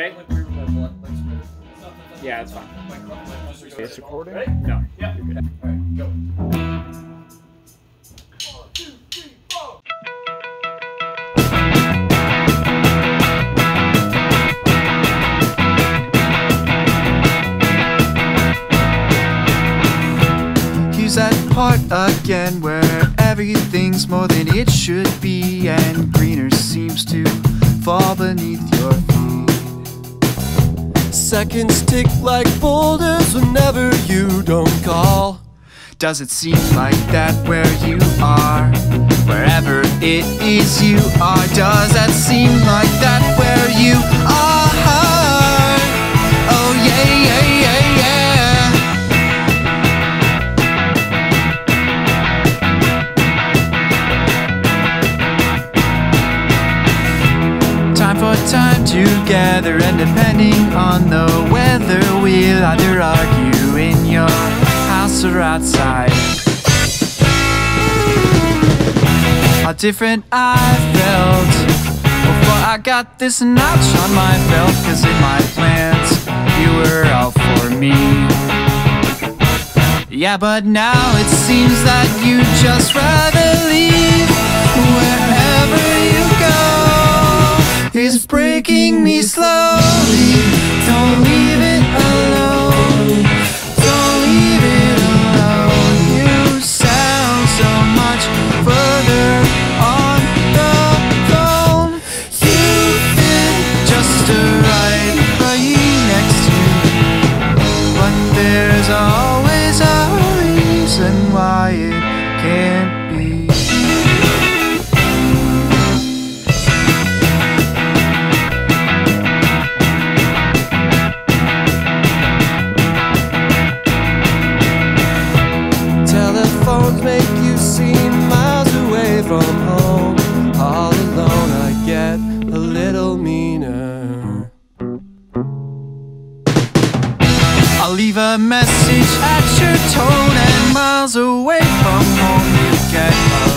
Okay. Yeah, it's fine. It's recording? Ready? No. Yeah. You're good. Alright, go. Here's that part again where everything's more than it should be, and greener seems to fall beneath your feet. Seconds tick like boulders whenever you don't call. Does it seem like that where you are? Wherever it is you are, does that seem like that together, and depending on the weather, we'll either argue in your house or outside. How different I felt oh, before I got this notch on my belt, cause in my plans, you were all for me. Yeah, but now it seems that you just rather leave Is breaking me slowly. Don't leave it alone. Don't leave it alone. You sound so much further on the phone. You've been just right next to. But there's always a a message at your tone, and miles away from home, you get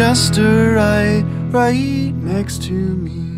Just right, right next to me.